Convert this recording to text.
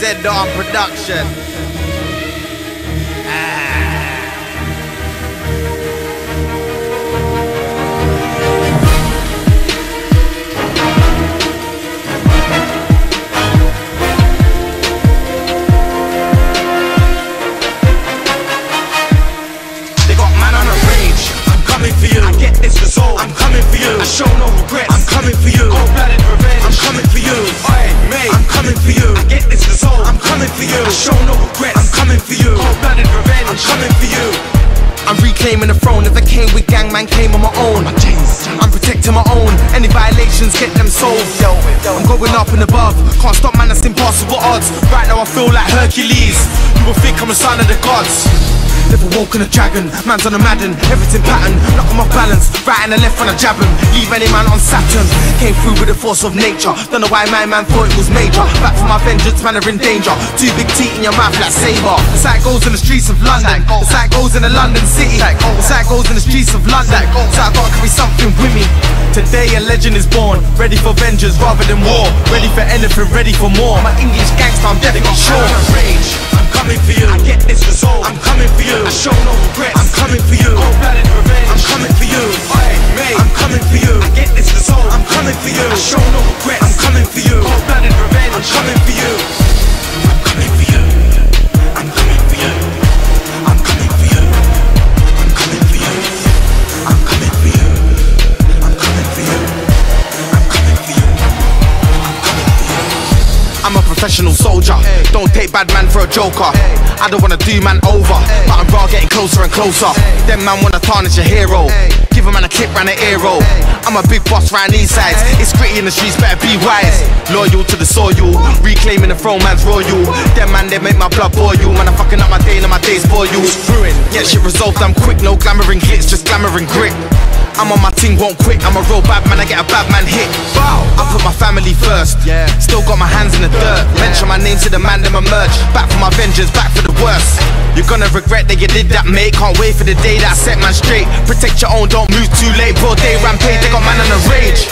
Zedon Production. For you. I show no regrets. I'm coming for you. Cold blooded revenge. I'm coming for you. I'm reclaiming the throne. I came with gang, man came on my own. I'm protecting my own. Any violations, get them solved. I'm going up and above. Can't stop, man. Never walking a dragon, man's on a madden, everything pattern, knock him off balance, right and the left when I jab him, leave any man on Saturn. Came through with the force of nature, don't know why my man thought it was major. Back for my vengeance, man are in danger. Two big teeth in your mouth like saber. The sight goes in the streets of London, the sight goes in the London city, the sight goes in the streets of London. So I gotta carry something with me. Today a legend is born, ready for vengeance rather than war, ready for anything, ready for more. My English gangster, I'm definitely sure. rage. I'm coming for you. I get this show no regrets. I'm coming for you. Professional soldier. Don't take bad man for a joker. I don't wanna do man over, but I'm raw getting closer and closer. Them man wanna tarnish a hero. Give a man a kick round the ear. I'm a big boss round these sides. It's gritty in the streets, better be wise. Loyal to the soil, reclaiming the throne, man's royal. Them man, they make my blood boil. You, man, I'm fucking up my day days spoil you. Ruin, get shit resolved, I'm quick, no glamour and glitz, just glamour and grit. I'm on my ting, won't quit. I'm a real bad man, I get a bad man hit. I put my family first. Yeah. Still got my hands in the dirt. Mention my name to the man, them emerge. Back for my vengeance, back for the worst. You're gonna regret that you did that, mate. Can't wait for the day that I set man straight. Protect your own, don't move too late. Broad day rampage, they got man on the rage.